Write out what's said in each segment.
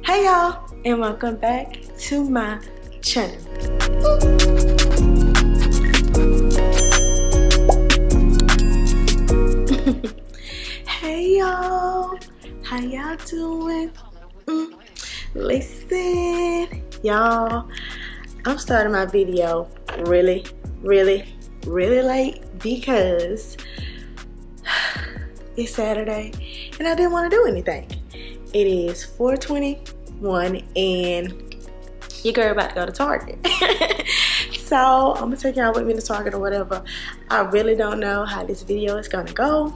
Hey y'all, and welcome back to my channel. hey y'all, how y'all doing? Mm, listen, y'all, I'm starting my video really, really, really late because it's Saturday and I didn't want to do anything. It is 421 and your girl about to go to Target. so I'm gonna take y'all with me to Target or whatever. I really don't know how this video is gonna go,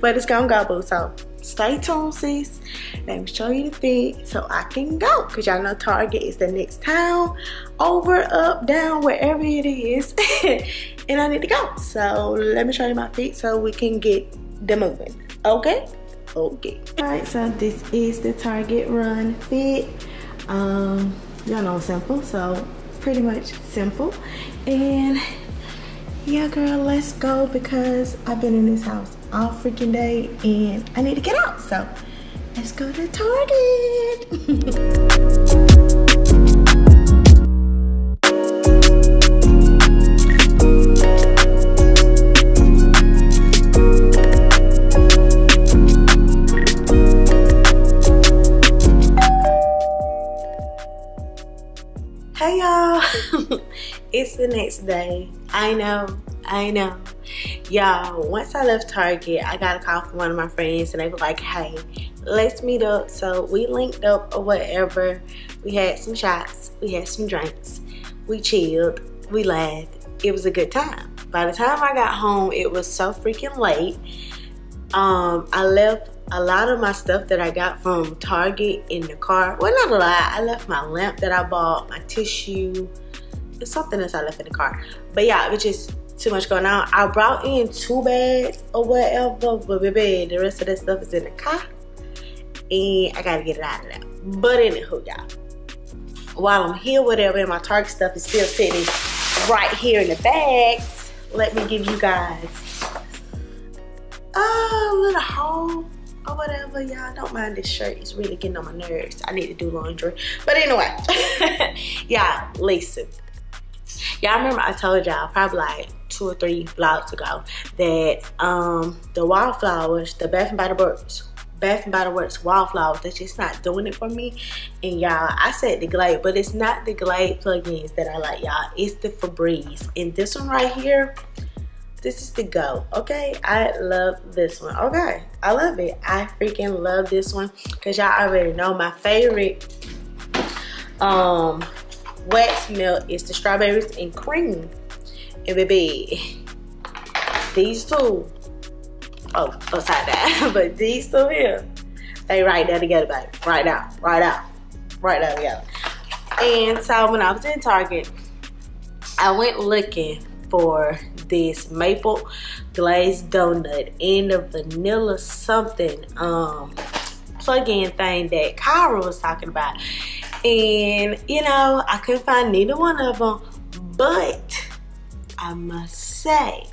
but it's gonna go boo. So stay tuned sis. Let me show you the fit so I can go. Cause y'all know Target is the next town over, up, down, wherever it is. and I need to go. So let me show you my feet so we can get the moving. Okay? Okay. Alright, so this is the Target run fit. Um, y'all know simple, so pretty much simple. And yeah, girl, let's go because I've been in this house all freaking day and I need to get out. So let's go to Target. the next day. I know, I know. Y'all, once I left Target, I got a call from one of my friends and they were like, hey, let's meet up. So we linked up or whatever. We had some shots, we had some drinks, we chilled, we laughed. It was a good time. By the time I got home, it was so freaking late. Um, I left a lot of my stuff that I got from Target in the car. Well, not a lot. I left my lamp that I bought, my tissue. Something else I left in the car. But yeah, it was just too much going on. I brought in two bags or whatever, but baby, the rest of that stuff is in the car. And I gotta get it out of there. But anywho, y'all. While I'm here, whatever, and my Target stuff is still sitting right here in the bags, let me give you guys a little haul or whatever. Y'all don't mind this shirt. It's really getting on my nerves. I need to do laundry. But anyway, y'all, listen. Y'all remember I told y'all probably like two or three vlogs ago that um the wildflowers, the Bath and Body Works Bath and Body Works wildflowers, they're just not doing it for me. And y'all, I said the Glade, but it's not the Glade plugins that I like, y'all. It's the Febreze. And this one right here, this is the go okay i love this one okay i love it i freaking love this one because y'all already know my favorite um wax melt is the strawberries and cream. And baby these two oh upside that, but these two here they right there together baby. Right now right out right there together. And so when i was in target i went looking for this maple glazed donut and the vanilla something um plug-in thing that Kyra was talking about. And you know, I couldn't find neither one of them, but I must say,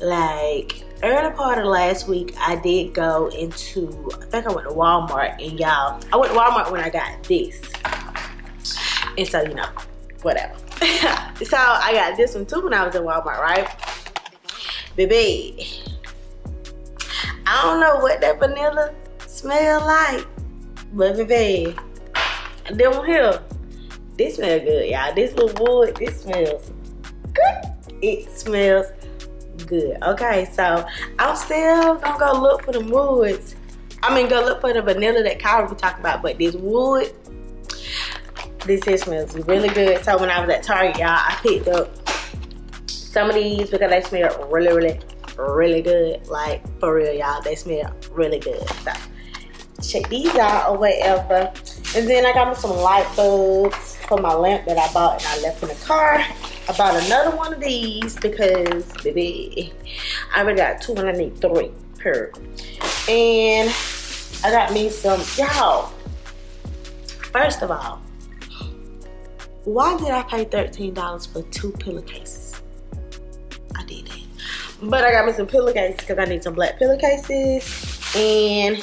like early part of last week, I did go into, I think I went to Walmart and y'all, I went to Walmart when I got this. And so, you know, whatever. so I got this one too when I was in Walmart, right? Baby, I don't know what that vanilla smell like, but baby, them here, this smell good, y'all. This little wood, this smells good. It smells good. Okay, so I'm still gonna go look for the woods. I mean, go look for the vanilla that Kyra was talking about, but this wood, this here smells really good. So when I was at Target, y'all, I picked up some of these because they smell really, really, really good. Like, for real, y'all, they smell really good. So, check these out or whatever. And then I got me some light bulbs for my lamp that I bought and I left in the car. I bought another one of these because, baby, I already got two and I need three per. And I got me some, y'all, first of all, why did I pay $13 for two pillowcases? I did that. But I got me some pillowcases because I need some black pillowcases. And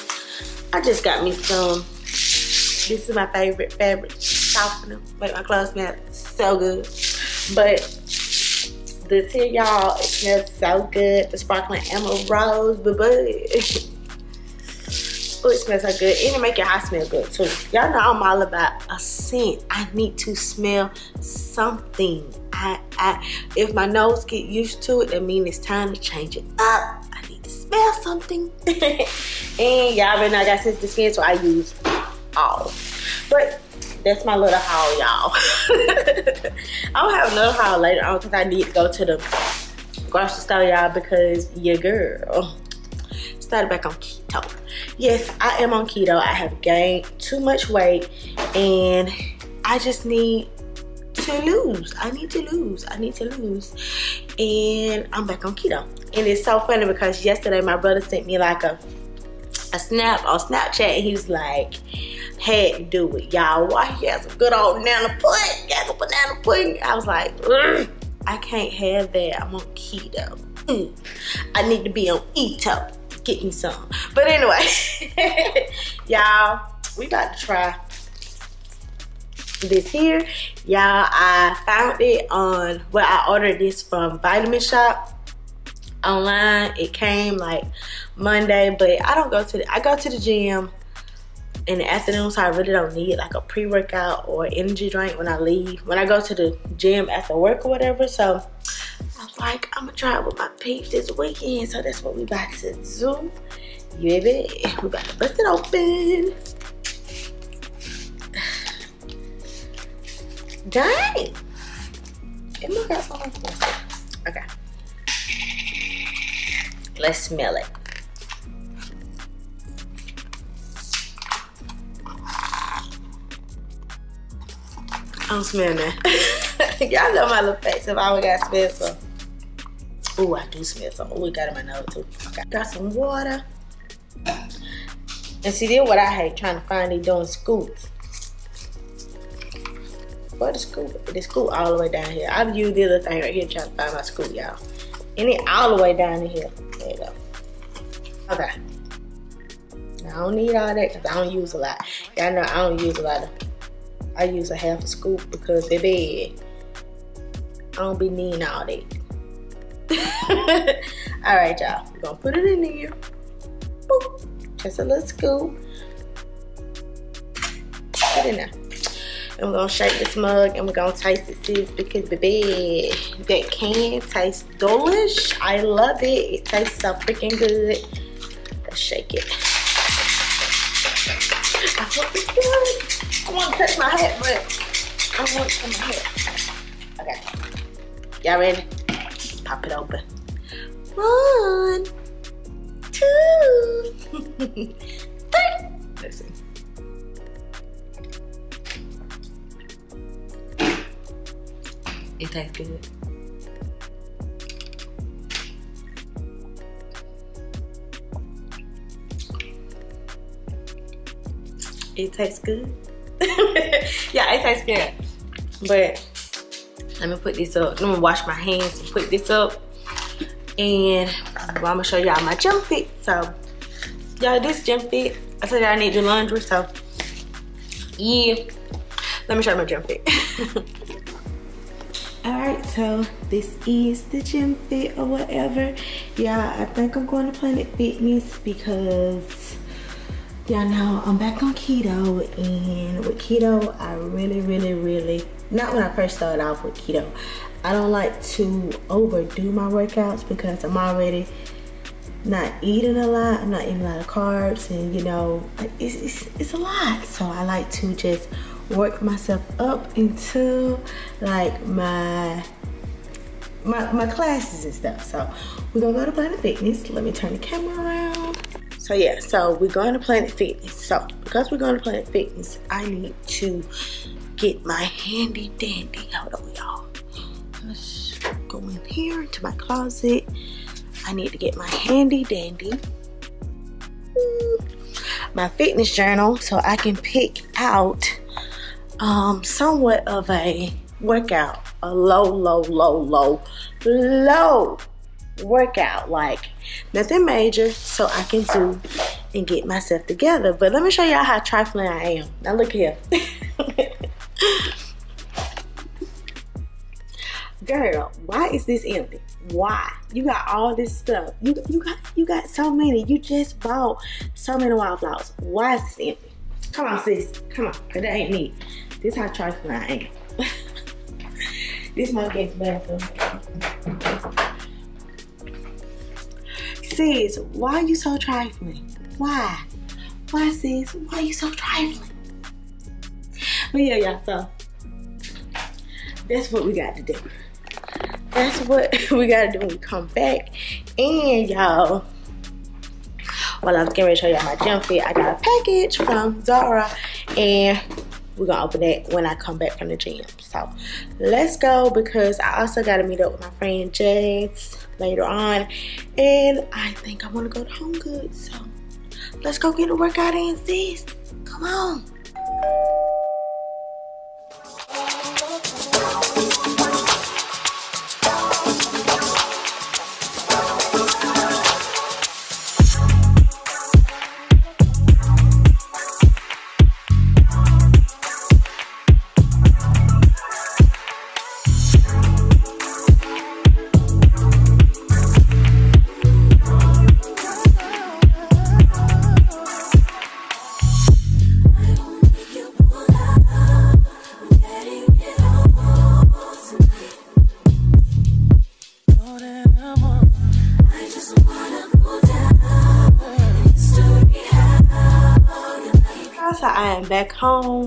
I just got me some This is my favorite fabric softener. Make my clothes smell so good. But this here, y'all, it smells so good. The sparkling emerald rose, boo boo. Oh, it smells so good. And it make your house smell good too. Y'all know I'm all about a scent. I need to smell something. I, I, if my nose get used to it, that means it's time to change it up. Smell something. and y'all know I got sensitive skin, so I use all. But that's my little haul, y'all. I'll have another haul later on because I need to go to the grocery store, y'all, because your girl started back on keto. Yes, I am on keto. I have gained too much weight and I just need to lose. I need to lose. I need to lose. And I'm back on keto. And it's so funny because yesterday my brother sent me like a a snap on Snapchat and he was like, to do it. Y'all, why he has a good old banana pudding, got a banana pudding. I was like, I can't have that. I'm on keto. Mm. I need to be on keto get me some. But anyway, y'all, we about to try this here. Y'all, I found it on, well, I ordered this from Vitamin Shoppe online. It came like Monday, but I don't go to the, I go to the gym in the afternoon, so I really don't need like a pre-workout or energy drink when I leave. When I go to the gym after work or whatever, so I was like, I'm gonna try it with my peeps this weekend. So that's what we about to do. You baby, we about to bust it open. Dang. It Okay. Let's smell it. I don't smell that. Y'all know my little face if I would got smell some. Oh, I do smell some. Oh, it got in my nose too. Okay. Got some water. And see, then what I hate trying to find these doing scoops. What the scoop? The scoop all the way down here. I've used the other thing right here trying to find my scoop, y'all. And it all the way down in here. There you go. Okay. Now, I don't need all that because I don't use a lot. Y'all know I don't use a lot of I use a half a scoop because baby, I don't be needing all that. all right, y'all. We're gonna put it in here. Boop. Just a little scoop. Put it in there. We're gonna shake this mug and we're gonna taste it, sis, because baby, that can taste delish. I love it. It tastes so freaking good. Let's shake it. I hope it's good. I want to touch my hat, but I want some hat. Okay. Y'all ready? Pop it open. One, two, It tastes good. It tastes good. yeah, it tastes good. But let me put this up. Let me wash my hands and put this up. And I'm gonna show y'all my gym fit. So, y'all, this gym fit. I said I need to do laundry, so yeah. Let me show you my gym fit. Alright, so this is the gym fit or whatever. Yeah, I think I'm going to Planet Fitness because y'all know I'm back on keto and with keto I really really really not when I first started off with keto I don't like to overdo my workouts because I'm already not eating a lot I'm not eating a lot of carbs and you know it's, it's, it's a lot so I like to just work myself up into like my my, my classes and stuff so we're gonna go to Planet Fitness let me turn the camera around so yeah, so we're going to Planet Fitness. So because we're going to Planet Fitness, I need to get my handy dandy. Hold on, y'all. Let's go in here into my closet. I need to get my handy dandy. My fitness journal so I can pick out um, somewhat of a workout. A low, low, low, low, low workout. Like nothing major so I can do and get myself together. But let me show y'all how trifling I am. Now look here. Girl, why is this empty? Why? You got all this stuff. You you got you got so many. You just bought so many wildflowers. Why is this empty? Come on, sis. Come on, that ain't me. This how trifling I am. this might get bathroom. Sis, why are you so trifling? Why? Why, sis? Why are you so trifling? But yeah, y'all, so that's what we got to do. That's what we got to do when we come back. And y'all, while I was getting ready to show y'all my gym fit, I got a package from Zara and we're gonna open that when I come back from the gym. So let's go because I also gotta meet up with my friend Jax later on. And I think I wanna go to Home Goods. So let's go get a workout in, sis. Come on.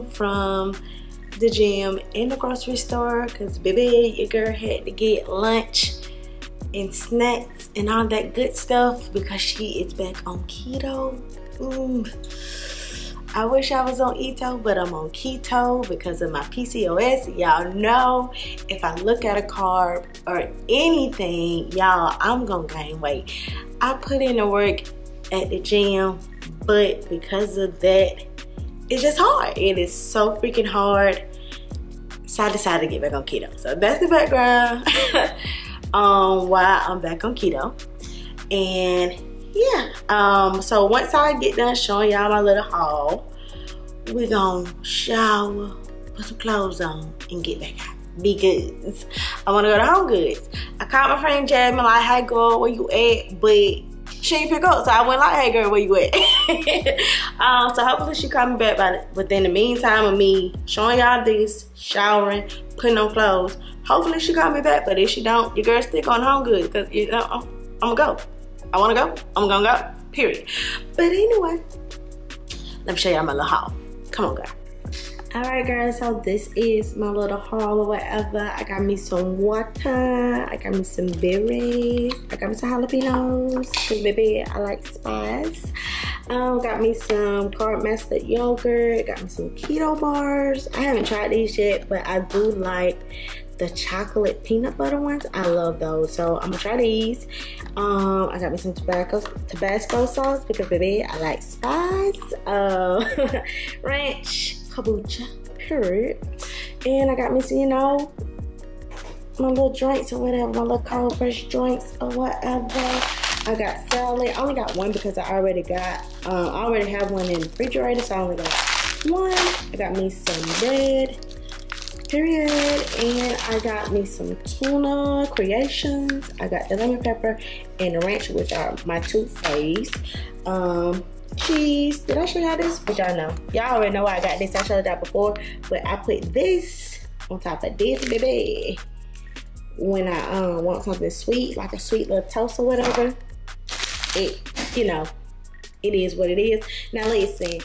From the gym and the grocery store because baby your girl had to get lunch and snacks and all that good stuff because she is back on keto. Mm. I wish I was on keto but I'm on keto because of my PCOS y'all know if I look at a carb or anything y'all I'm gonna gain weight. I put in the work at the gym but because of that it's just hard. It is so freaking hard. So I decided to get back on keto. So that's the background um, why I'm back on keto. And yeah, um, so once I get done showing y'all my little haul, we gonna shower, put some clothes on, and get back out. Because I wanna go to Home Goods. I called my friend Jasmine like, hey girl, where you at? But she didn't pick up. So I went like, hey girl, where you at? um, so hopefully she coming back by within the meantime of me showing y'all this, showering, putting on clothes. Hopefully she call me back, but if she don't, your girl stick on home good because you know I'm, I'm gonna go. I wanna go, I'm gonna go, period. But anyway, let me show y'all my little haul. Come on, girl all right guys so this is my little haul or whatever. I got me some water i got me some berries i got me some jalapenos because baby i like spice. Um got me some carb master yogurt got me some keto bars. I haven't tried these yet but i do like the chocolate peanut butter ones. I love those so i'm gonna try these. Um i got me some tobacco tabasco sauce because baby i like spice. Uh ranch kombucha, period. And I got me some, you know, my little drinks or whatever, my little cold fresh drinks or whatever. I got salad. I only got one because I already got, uh, I already have one in the refrigerator, so I only got one. I got me some bread, period. And I got me some tuna creations. I got the lemon pepper and the ranch, which are my two faves. Um, cheese. Did I show y'all this? But y'all know. Y'all already know I got this. I showed y'all before. But I put this on top of this, baby. When I um, want something sweet, like a sweet little toast or whatever. It, you know, it is what it is. Now listen.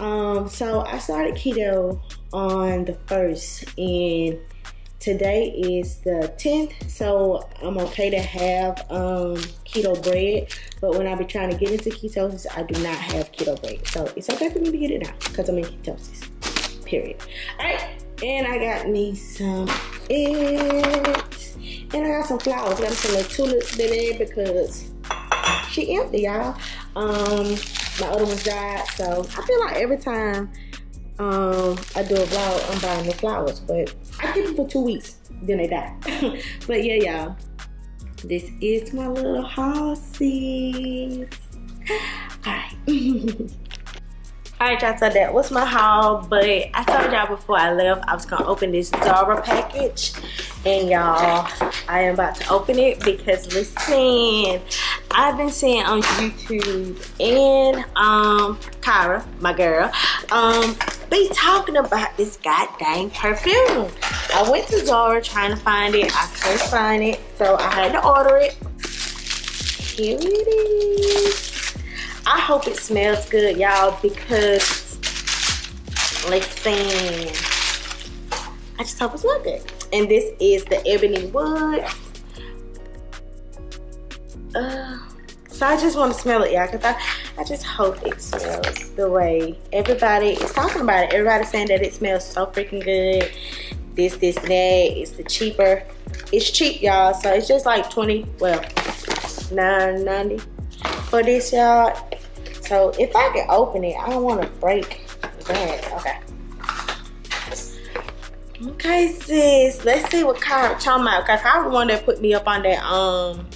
Um, so I started keto on the first and today is the 10th so i'm okay to have um, keto bread but when i be trying to get into ketosis i do not have keto bread. So it's okay for me to get it now because i'm in ketosis period. All right and i got me some eggs and i got some flowers. I got some little tulips in there because she empty y'all. Um my other ones died so i feel like every time um, I do a vlog, I'm buying the flowers, but I keep them for two weeks, then they die. but yeah, y'all, this is my little horsey. Alright. Alright y'all, so that was my haul, but I told y'all before I left I was gonna open this Zara package. And y'all, I am about to open it because listen, I've been seeing on YouTube and um Kyra, my girl, um, be talking about this goddamn perfume. I went to Zara trying to find it. I couldn't find it, so I had to order it. Here it is. I hope it smells good, y'all, because listen, I just hope it smells good. And this is the Ebony Wood. Uh, so I just want to smell it, y'all, because I, I just hope it smells the way everybody is talking about it. Everybody's saying that it smells so freaking good. This, this, that. It's the cheaper. It's cheap, y'all. So it's just like 20, well, 9.90 for this, y'all. So if I can open it, I don't want to break that. Okay. Okay, sis. Let's see what kind Kyra talking about. Cause Kyra the one that put me up on that um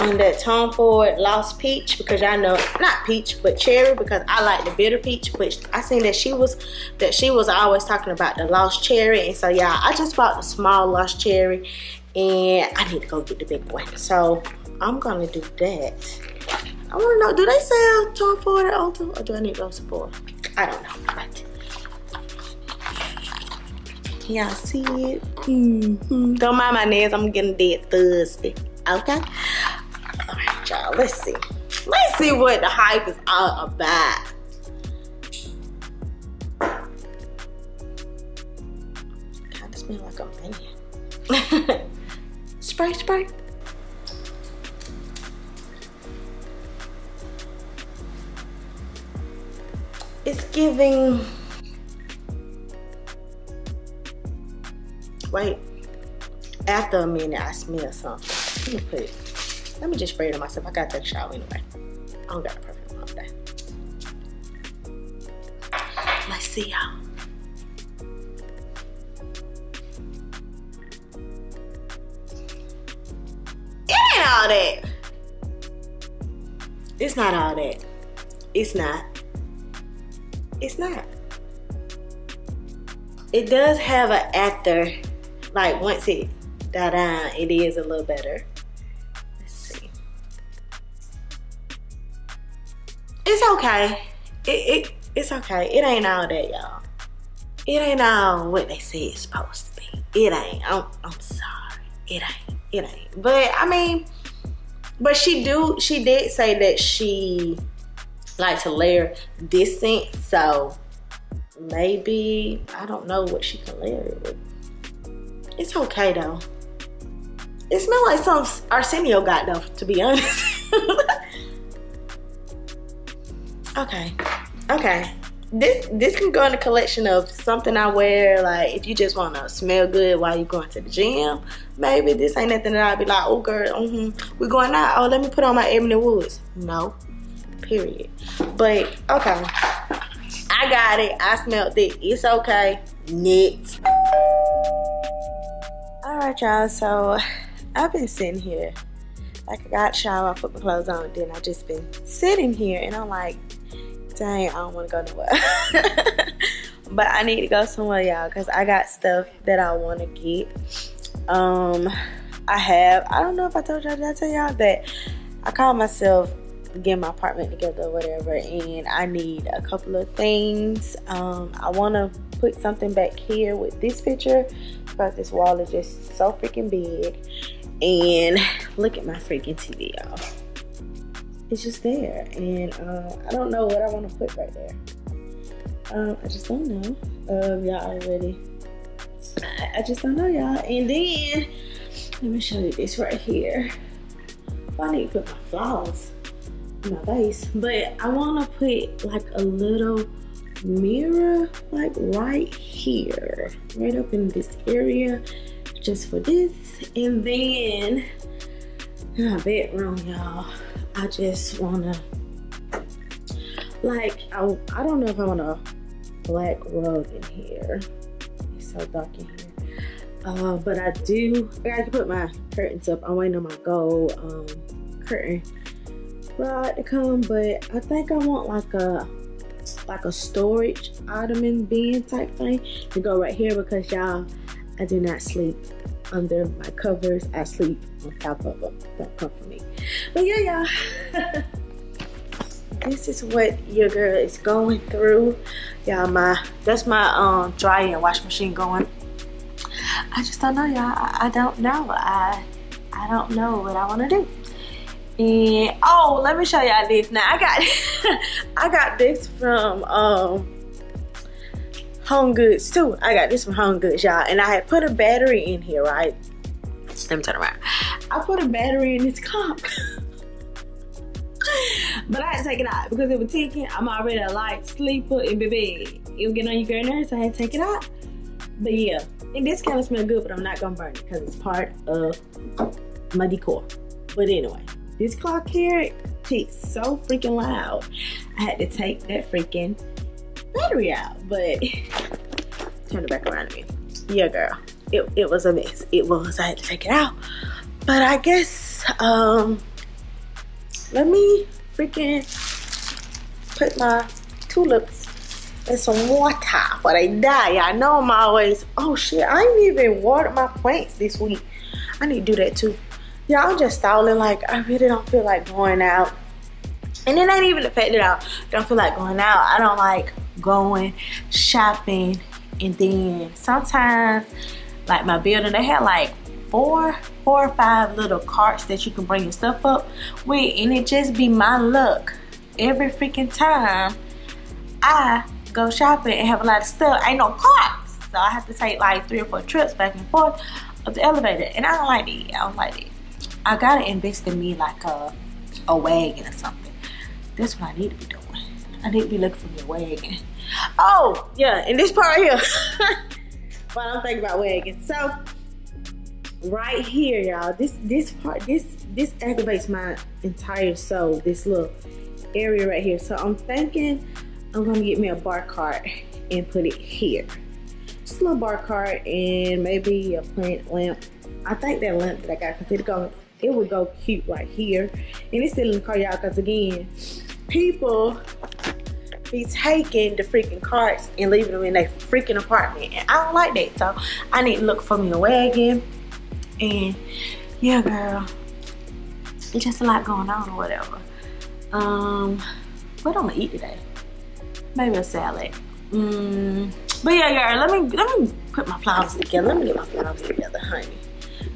on that Tom Ford Lost Peach because y'all know not peach but cherry because I like the bitter peach which I seen that she was that she was always talking about the Lost Cherry and so yeah I just bought the small Lost Cherry and I need to go get the big one so I'm gonna do that I want to know, do they sell Tom Ford at Ulta or do I need to go Sephora? I don't know, but can y'all see it? Mm -hmm. Don't mind my nails, I'm getting dead thirsty. Okay? Let's see. Let's see what the hype is all about. Kind of smell like a man. spray, spray. it's giving wait after a minute I smell something let me put it let me just spray it on myself. I gotta take a shower anyway. I don't got a perfume on today let's see y'all. It ain't all that. It's not all that. It's not. It's not. It does have an after, like once it da da, it is a little better. It's okay. It, it it's okay. It ain't all that, y'all. It ain't all what they say it's supposed to be. It ain't. I'm, I'm sorry. It ain't. It ain't. But I mean, but she do. She did say that she like to layer this scent. So maybe, I don't know what she can layer it with. It's okay though. It smells like some Arsenio got though, to be honest. okay, okay. This this can go in a collection of something I wear, like if you just want to smell good while you're going to the gym. Maybe this ain't nothing that I'd be like, oh girl, mm -hmm, we're going out. Oh, let me put on my Ebony Woods. No, period. But okay, I got it. I smelled it. It's okay. Next. All right, y'all. So I've been sitting here. Like I got shower, I put my clothes on, then I just been sitting here, and I'm like, dang, I don't want to go nowhere. but I need to go somewhere, y'all, because I got stuff that I want to get. Um, I have. I don't know if I told y'all. Did I tell y'all that I called myself get my apartment together or whatever and I need a couple of things um, I want to put something back here with this picture because this wall is just so freaking big and look at my freaking TV y'all it's just there. And uh, I don't know what I want to put right there. Um, I just don't know. Um, y'all already I, just don't know y'all. And then let me show you this right here. I need to put my flowers my face but I want to put like a little mirror like right here right up in this area just for this. And then in my bedroom y'all I just want to like I, I don't know if I want a black rug in here. It's so dark in here. Uh, but I do I got to put my curtains up. I'm waiting on my gold um, curtain rod to come, but I think I want like a like a storage ottoman bin type thing to go right here because y'all, I do not sleep under my covers. I sleep on top. Don't come for me. But yeah, y'all. this is what your girl is going through. Y'all, my that's my um dryer and wash machine going. I just don't know, y'all. I, I don't know. I I don't know what I want to do. And oh, let me show y'all this. Now I got I got this from um Home Goods too. I got this from Home Goods, y'all. And I had put a battery in here, right? Let me turn around. I put a battery in this cup. but I had to take it out because it was ticking. I'm already a light sleeper in baby. It will get on your girl nerves, so I had to take it out. But yeah, and this kind of smell good, but I'm not gonna burn it because it's part of my decor. But anyway, this clock here ticks so freaking loud. I had to take that freaking battery out, but turn it back around to me. Yeah, girl, it, it was a mess. It was, I had to take it out. But I guess, um, let me freaking put my tulips in some water before they die. I know I'm always, oh shit, I ain't even watered my plants this week. I need to do that too. Yeah, I'm just stalling. Like, I really don't feel like going out. And it ain't even the fact that I don't feel like going out. I don't like going shopping and then sometimes like my building they had like four four or five little carts that you can bring your stuff up with. And it just be my luck. Every freaking time I go shopping and have a lot of stuff ain't no carts. So I have to take like three or four trips back and forth of the elevator. And I don't like it. I don't like it. I gotta invest in me like a a wagon or something that's what I need to be doing I need to be looking for me a Oh, yeah, and this part here. but I'm thinking about wagon. So right here, y'all, this this part, this this aggravates my entire soul, this little area right here. So I'm thinking I'm gonna get me a bar cart and put it here. Just a little bar cart and maybe a plant lamp. I think that lamp that I got, cause it go, it would go cute right here. And it's still in the car, y'all, cause again, people be taking the freaking carts and leaving them in their freaking apartment. And I don't like that. So I need to look for me a wagon. And yeah, girl. It's just a lot going on or whatever. Um, what I'm gonna eat today? Maybe a salad. Mm, but yeah, girl, let me let me put my flowers together. Let me get my flowers together, honey.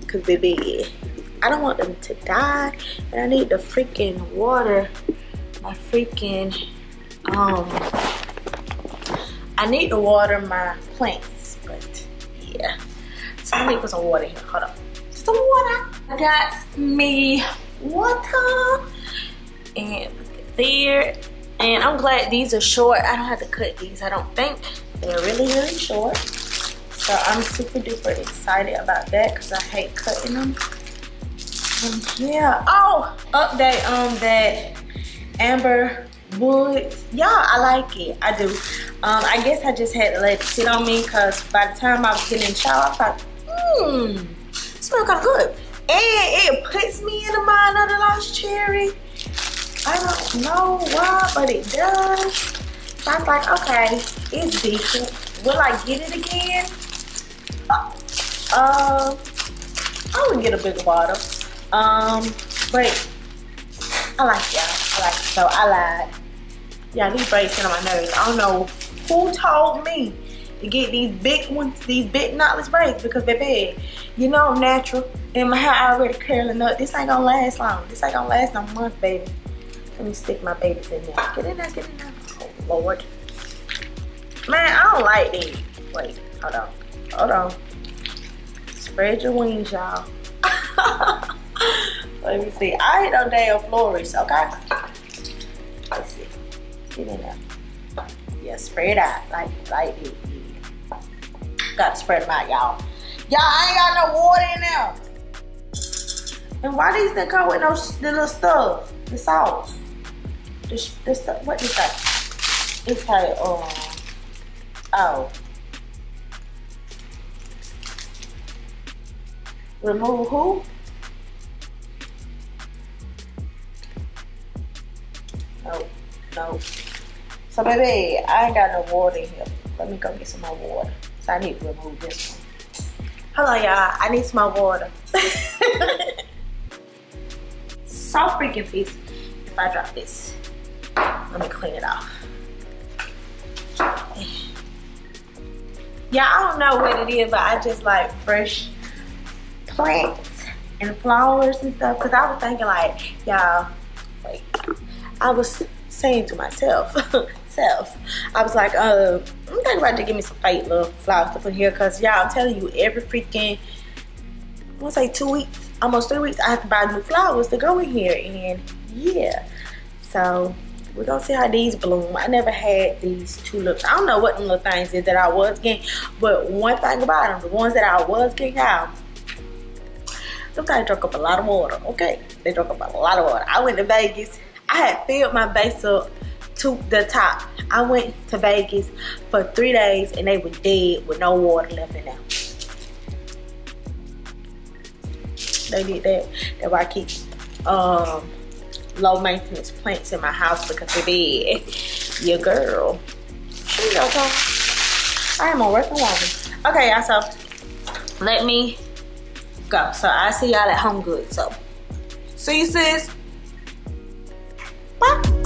Cause baby, I don't want them to die. And I need the freaking water my freaking um, I need to water my plants, but yeah. So let me put some water here. Hold on. Some water. I got me water and there. And I'm glad these are short. I don't have to cut these. I don't think they're really, really short. So I'm super duper excited about that because I hate cutting them. And yeah. Oh, update on that Amber woods y'all i like it. I do. Um i guess i just had to let it sit on me because by the time i was getting in the shower i thought hmm smell kind of good. And it puts me in the mind of the lost cherry. I don't know why but it does. So i was like okay it's decent. Will i get it again? Uh, uh i would get a bigger bottle. Um but I like y'all. I like it. So I lied. Yeah, these braids get on my nerves. I don't know who told me to get these big ones, these big knotless braids because baby, you know I'm natural and my hair already curling up. This ain't gonna last long. This ain't gonna last no month, baby. Let me stick my babies in there. Get in there, get in there. Oh Lord. Man, I don't like these. Wait, hold on. Hold on. Spread your wings, y'all. Let me see. I ain't no damn florist, okay? Let's see. Get in there. Yeah, spread out like like it. Yeah. Gotta spread them out, y'all. Y'all, I ain't got no water in there. And why these didn't come with no the little stuff? The sauce. This this stuff. What is that? It's like um oh. Remove who? No. no. So baby, I ain't got no water in here. Let me go get some more water. So I need to remove this one. Hello, y'all, I need some more water. so freaking pissed if I drop this. Let me clean it off. Yeah, I don't know what it is, but I just like fresh plants and flowers and stuff. Cause I was thinking like, y'all, I was saying to myself, self, I was like, uh, I'm thinking about to give me some fake little flowers to put here. Cause y'all, I'm telling you, every freaking, I want to say two weeks, almost three weeks, I have to buy new flowers to go in here. And yeah, so we're gonna see how these bloom. I never had these tulips. I don't know what them little things is that I was getting, but one thing about them, the ones that I was getting out, those guys drank up a lot of water, okay? They drank up a lot of water. I went to Vegas. I had filled my base up to the top. I went to Vegas for three days and they were dead with no water left in them. They did that. That's why I keep um, low maintenance plants in my house because they did. Your girl. Go, I am a working woman. Okay, y'all, so let me go. So I see y'all at home good. So see you sis. Bye.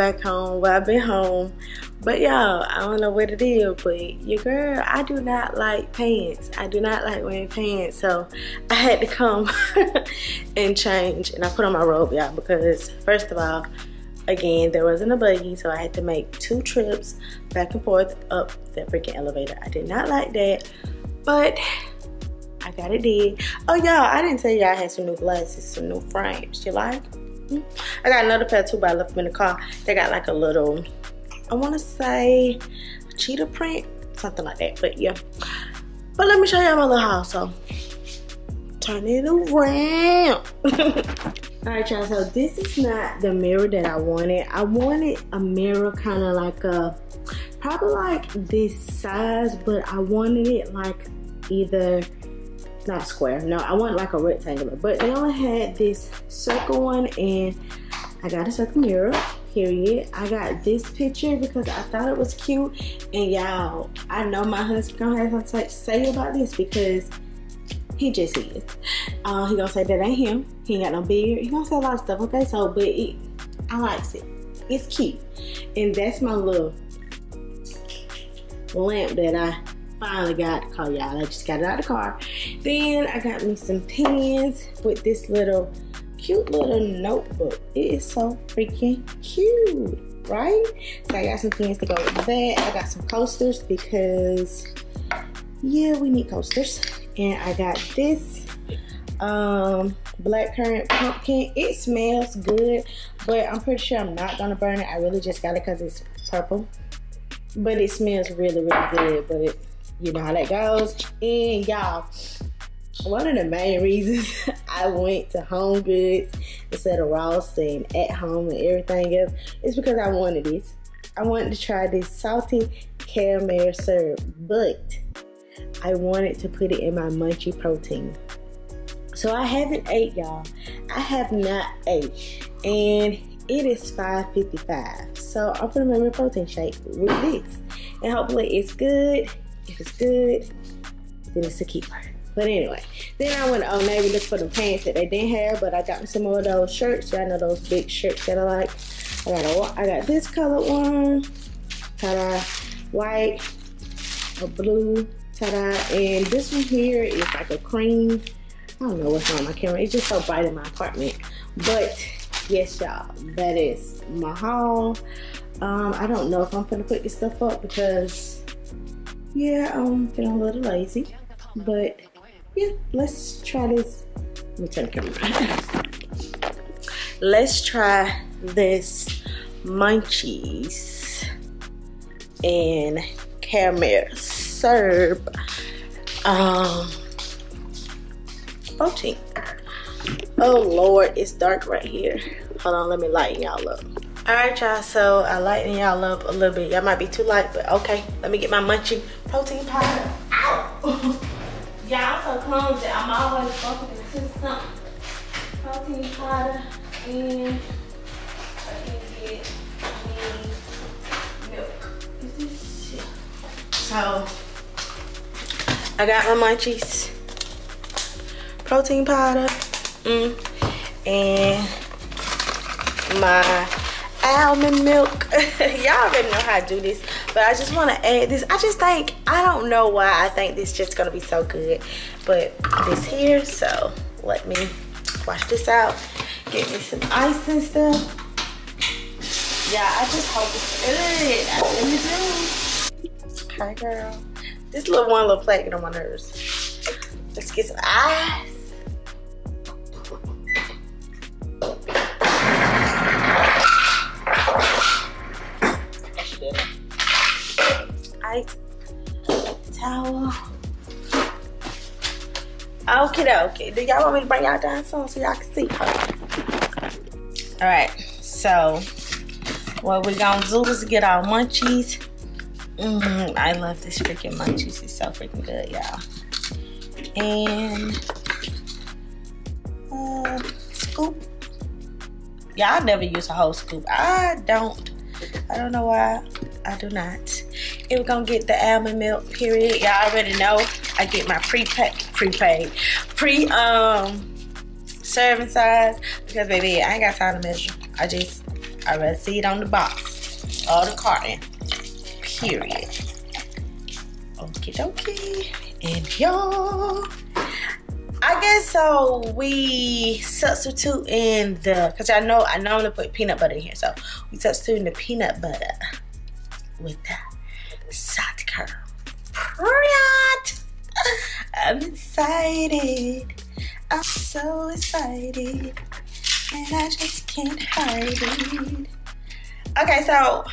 Back home. Well, I've been home. But y'all, I don't know what it is, but your girl, I do not like pants. I do not like wearing pants. So I had to come and change. And I put on my robe, y'all, because first of all, again, there wasn't a buggy. So I had to make two trips back and forth up that freaking elevator. I did not like that. But I got it did. Oh y'all, I didn't tell y'all I had some new glasses, some new frames. You like? I got another pair too, but I left them in the car. They got like a little, I want to say cheetah print, something like that. But yeah. But let me show y'all my little house. So turn it around. All right, y'all. So this is not the mirror that I wanted. I wanted a mirror kind of like a, probably like this size, but I wanted it like either not square. No, I want like a rectangular. But they only had this circle one, and I got a circle mirror. Period. I got this picture because I thought it was cute, and y'all, I know my husband gonna have something to say about this because he just is. Uh, he gonna say that ain't him. He ain't got no beard. He gonna say a lot of stuff. Okay, so but it, I likes it. It's cute, and that's my little lamp that I finally got call y'all. I just got it out of the car. Then I got me some pens with this little cute little notebook. It is so freaking cute, right? So I got some pens to go with that. I got some coasters because yeah, we need coasters. And I got this um black currant pumpkin. It smells good, but I'm pretty sure I'm not gonna burn it. I really just got it because it's purple. But it smells really, really good. But you know how that goes. And y'all, one of the main reasons I went to Home Goods instead of Ross and at home and everything else is because I wanted this. I wanted to try this salty caramel syrup, but I wanted to put it in my munchy protein. So I haven't ate, y'all. I have not ate, and it is 5:55. So I'm make my protein shake with this, and hopefully it's good. If it's good, then it's a keeper. But anyway, then I went to Old Navy look for the pants that they didn't have, but I got me some more of those shirts. Y'all know those big shirts that I like. I got a, I got this colored one, ta-da, white, a blue, ta-da, and this one here is like a cream. I don't know what's on my camera. It's just so bright in my apartment. But yes, y'all, that is my haul. Um, I don't know if I'm gonna put this stuff up because yeah, I'm feeling a little lazy. But yeah, let's try this. Let me turn the camera. let's try this munchies and caramel syrup um protein oh lord it's dark right here hold on let me lighten y'all up all right y'all so i lighten y'all up a little bit y'all might be too light but okay let me get my munchie protein powder Ow! y'all so clumsy i'm always bumping into something protein powder and I can get milk. Is this shit? So I got my munchies, protein powder, mm, and my almond milk. Y'all already know how to do this, but I just want to add this. I just think, I don't know why I think this just to be so good, but this here, so let me wash this out. Get me some ice and stuff. Yeah, I just hope it's good. I really do. Okay, girl. This little one little plate get on my nerves. Let's get some ice. Towel. Okay, okay. Do y'all want me to bring y'all down soon so y'all can see? All right, so what we gonna do is get our munchies. Mm, I love this freaking munchies. It's so freaking good, y'all. And uh, scoop. Y'all never use a whole scoop. I don't. I don't know why. I do not. We're gonna get the almond milk. Period. Y'all already know. I get my prepaid, prepaid, pre um serving size because baby, I ain't got time to measure. I just I rather see it on the box or the carton. Period. Okie dokie. And y'all, I guess so. We substitute in the because I know I normally put peanut butter in here, so we substitute in the peanut butter with the caramel. Period. I'm excited. I'm so excited. And I just can't hide it. Okay, so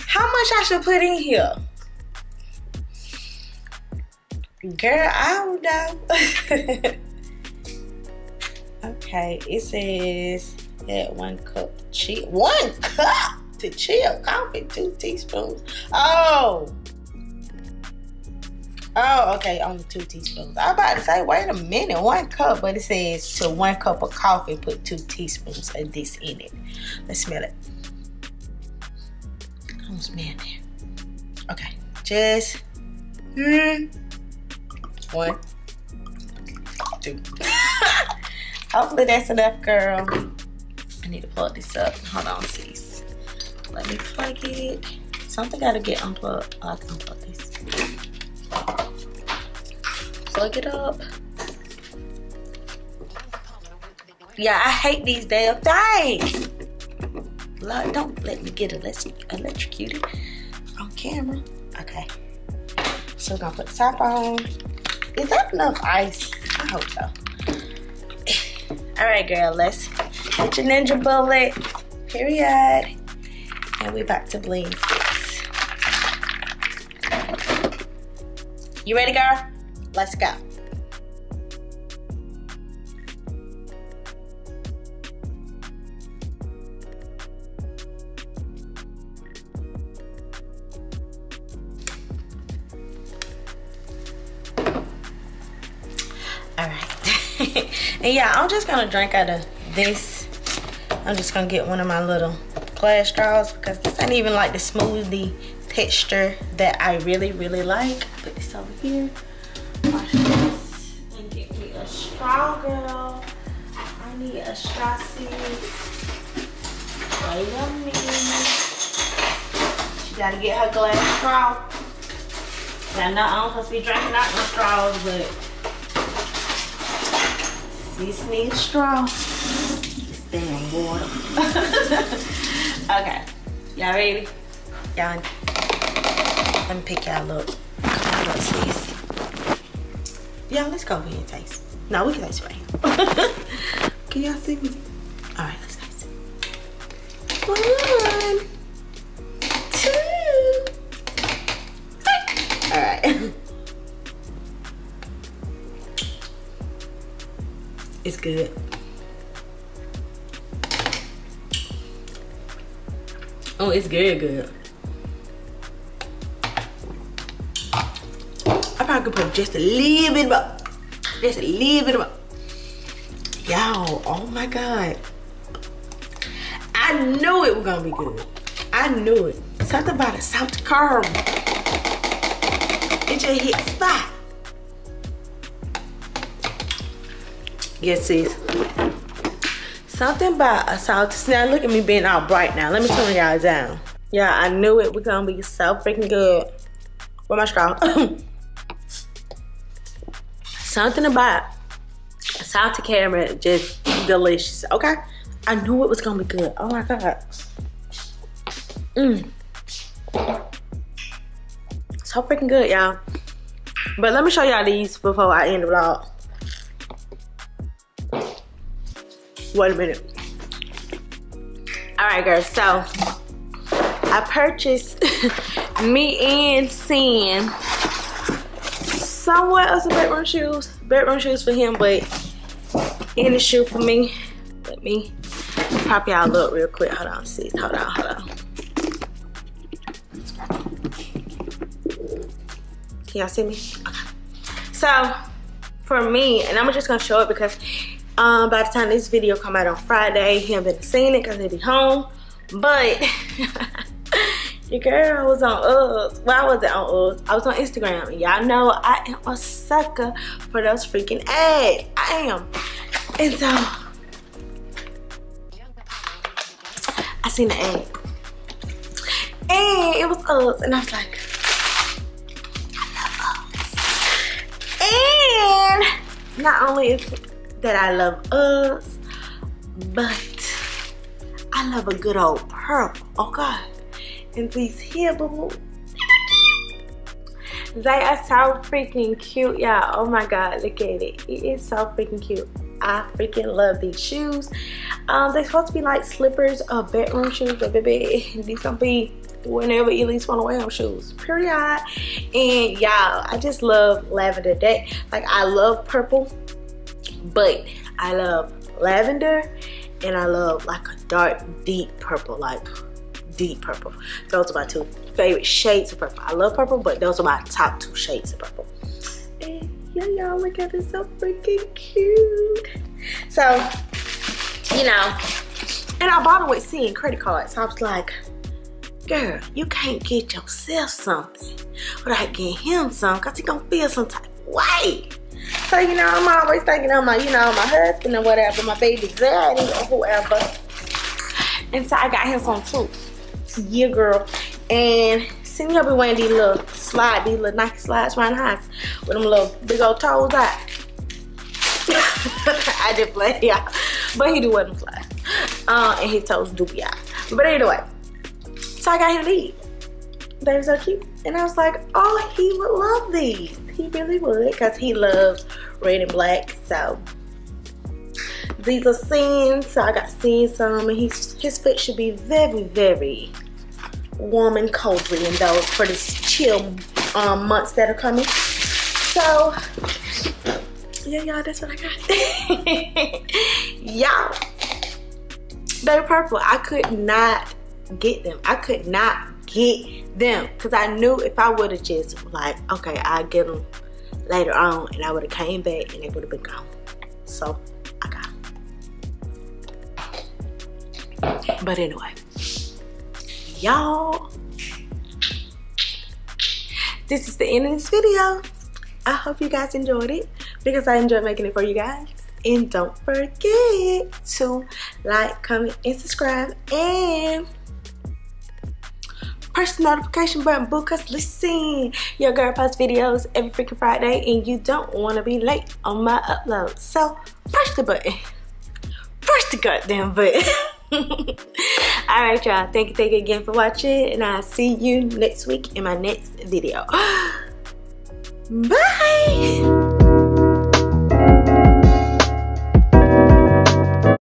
how much I should put in here? Girl, I don't know. okay, it says that one cup chill. One cup to chill coffee, two teaspoons. Oh. Oh, okay, only two teaspoons. I was about to say, wait a minute, one cup, but it says to one cup of coffee, put two teaspoons of this in it. Let's smell it. Come smell it. Okay, just hmm, one, two. Hopefully that's enough, girl. I need to plug this up. Hold on, sis. Let me plug it. Something gotta get unplugged. Oh, I can unplug this plug it up. Yeah, I hate these damn things. Lord, don't let me get electrocuted on camera. Okay. So we're gonna put the top on. Is that enough ice? I hope so. All right, girl, let's get your ninja bullet. Period. And we're back to blend this. You ready, girl? Let's go. All right. and yeah, I'm just gonna drink out of this. I'm just gonna get one of my little glass straws because this ain't even like the smoothie texture that I really, really like. Put this over here wash this and get me a straw, girl. I need a straw sis. Wait a. She gotta get her glass straw. I know I'm supposed to be drinking out no straws, but this needs straw. This damn water. okay. Y'all ready? Y'all. Let me pick y'all up. Sis. Y'all, let's go here and taste. No, we can taste right here. can y'all see me? All right, let's taste. One, two. All right. It's good. Oh, it's good, good. I probably could put just a little bit more. Just a little bit more. Y'all, oh my God. I knew it was gonna be good. I knew it. Something about a salty caramel. It just hit spot. Yes, sis. Something about a salty. Now look at me being all bright now. Let me turn y'all down. Yeah, I knew it was gonna be so freaking good. Where my straw? Something about a salty caramel just delicious. Okay, I knew it was gonna be good. Oh my god. Mmm. So freaking good, y'all. But let me show y'all these before I end the vlog. A minute. All right, girls. So I purchased me and Sin somewhat of some bedroom shoes. Bedroom shoes for him, but in the shoe for me. Let me pop y'all up real quick. Hold on, sis. Hold on, hold on. Can y'all see me? Okay. So for me, and I'm just gonna show it because um, by the time this video come out on Friday, he haven't seen it because he'll be home. But your girl was on us. Well, I wasn't on us. I was on Instagram. Y'all know I am a sucker for those freaking ads. I am. And so I seen the ad. And it was us. And I was like, And not only is that I love us, but I love a good old purple, okay? And these here, boo boo. They are so freaking cute, y'all. Oh my god, look at it. It is so freaking cute. I freaking love these shoes. Um, they're supposed to be like slippers or bedroom shoes, but baby, these gonna be whenever you least want to wear them shoes. Period. And y'all, I just love lavender day. Like I love purple, but I love lavender and I love like a dark, deep purple, like deep purple. Those are my two favorite shades of purple. I love purple, but those are my top two shades of purple. And yeah, y'all, look at this, so freaking cute. So, you know, and I bought it with seeing credit cards. So I was like, girl, you can't get yourself something without getting him some because he gonna feel some type of way. So, you know, I'm always thinking of my, you know, my husband or whatever, my baby daddy or whoever. And so I got him some too. Yeah, girl. And seeing her be wearing these little slide, these little Nike slides around the house with them little big old toes out. I did play, yeah. But he do wear them slides. Uh, and his toes do be out. But anyway, so I got him these. They were so cute. And I was like, oh, he would love these. He really would because he loves red and black. So these are scenes. So I got seen some and he's, his fit should be very, very warm and cozy in those for this chill um, months that are coming. So yeah, y'all, that's what I got. y'all, they're purple. I could not get them. I could not get them because I knew if I would have just like, okay, I get them later on, and I would have came back and they would have been gone. So I got them. But anyway, y'all, this is the end of this video. I hope you guys enjoyed it because I enjoyed making it for you guys. And don't forget to like, comment, and subscribe. And press the notification button boo cause listen your girl posts videos every freaking friday and you don't want to be late on my upload. So press the button. Press the goddamn button. All right y'all. Thank you thank you again for watching and i'll see you next week in my next video. Bye